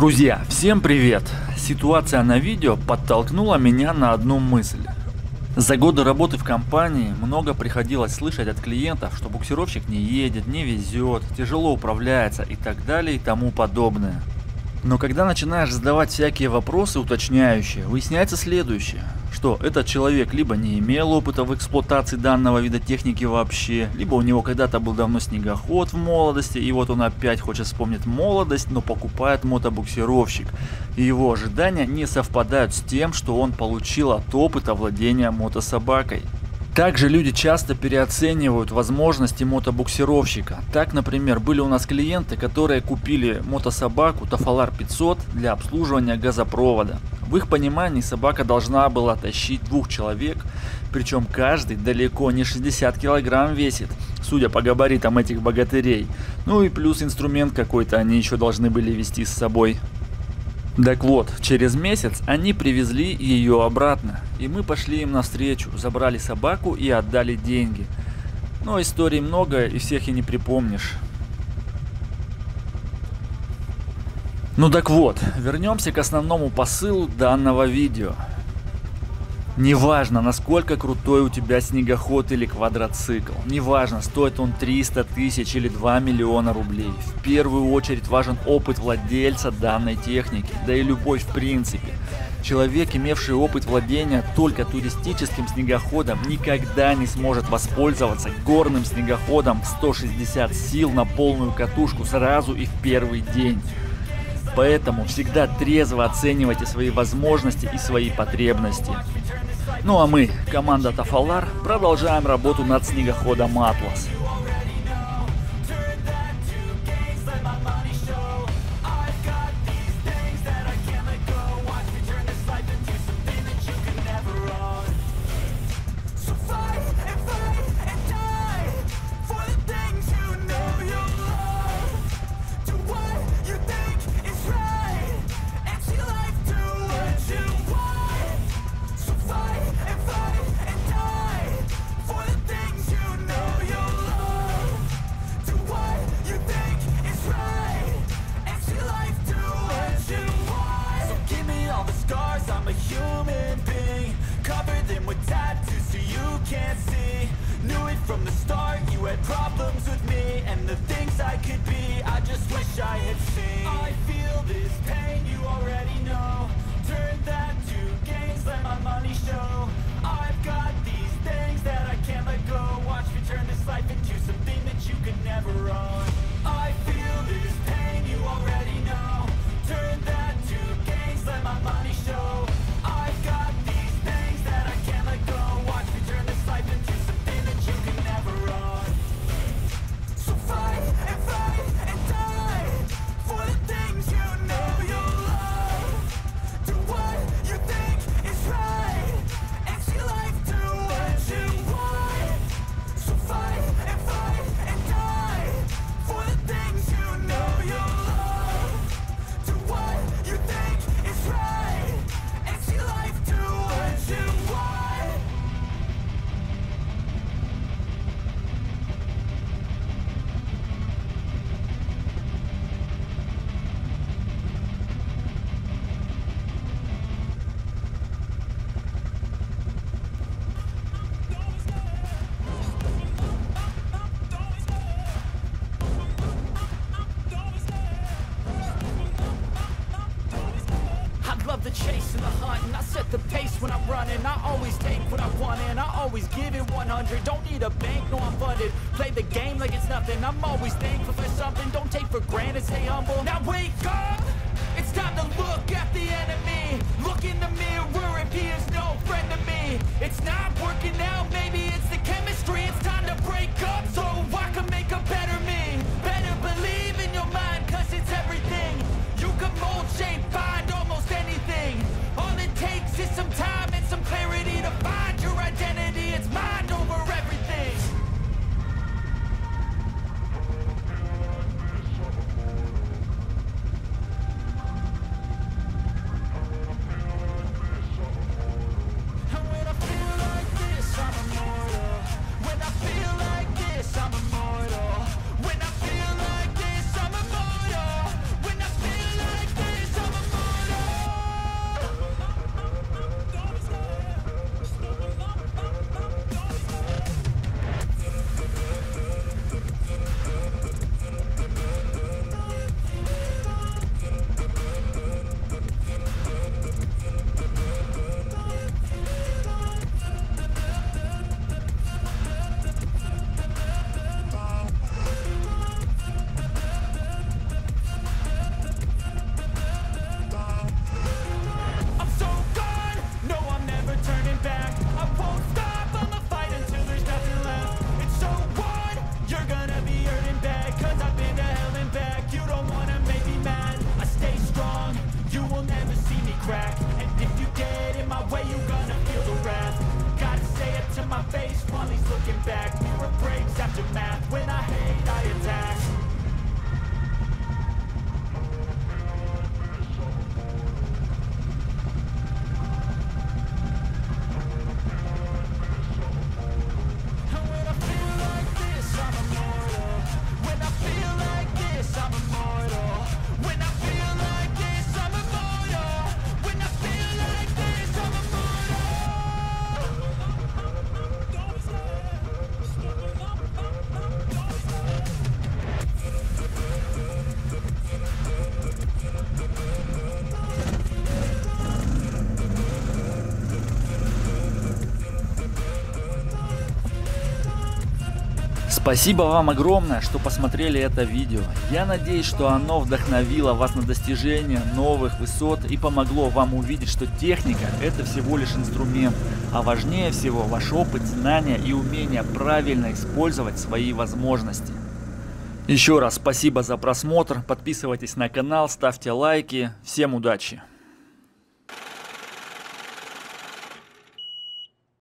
Друзья, всем привет! Ситуация на видео подтолкнула меня на одну мысль. За годы работы в компании много приходилось слышать от клиентов, что буксировщик не едет, не везет, тяжело управляется и так далее и тому подобное. Но когда начинаешь задавать всякие вопросы уточняющие, выясняется следующее что этот человек либо не имел опыта в эксплуатации данного вида техники вообще, либо у него когда-то был давно снегоход в молодости, и вот он опять хочет вспомнить молодость, но покупает мотобуксировщик. И его ожидания не совпадают с тем, что он получил от опыта владения мотособакой. Также люди часто переоценивают возможности мотобуксировщика. Так, например, были у нас клиенты, которые купили мотособаку Тафалар 500 для обслуживания газопровода. В их понимании собака должна была тащить двух человек, причем каждый далеко не 60 килограмм весит, судя по габаритам этих богатырей. Ну и плюс инструмент какой-то они еще должны были вести с собой. Так вот, через месяц они привезли ее обратно, и мы пошли им навстречу, забрали собаку и отдали деньги. Но историй много, и всех и не припомнишь. Ну так вот, вернемся к основному посылу данного видео. Неважно, насколько крутой у тебя снегоход или квадроцикл, неважно, стоит он 300 тысяч или 2 миллиона рублей, в первую очередь важен опыт владельца данной техники, да и любовь в принципе. Человек, имевший опыт владения только туристическим снегоходом, никогда не сможет воспользоваться горным снегоходом в 160 сил на полную катушку сразу и в первый день. Поэтому всегда трезво оценивайте свои возможности и свои потребности. Ну а мы, команда Тафалар, продолжаем работу над снегоходом Атлас. From the start, always giving 100. Don't need a bank, no, I'm funded. Play the game like it's nothing. I'm always thankful for something. Don't take for granted, stay humble. Now wake up! It's time to look at the enemy. Look in the mirror if he is no Спасибо вам огромное, что посмотрели это видео. Я надеюсь, что оно вдохновило вас на достижение новых высот и помогло вам увидеть, что техника это всего лишь инструмент, а важнее всего ваш опыт, знания и умение правильно использовать свои возможности. Еще раз спасибо за просмотр, подписывайтесь на канал, ставьте лайки, всем удачи!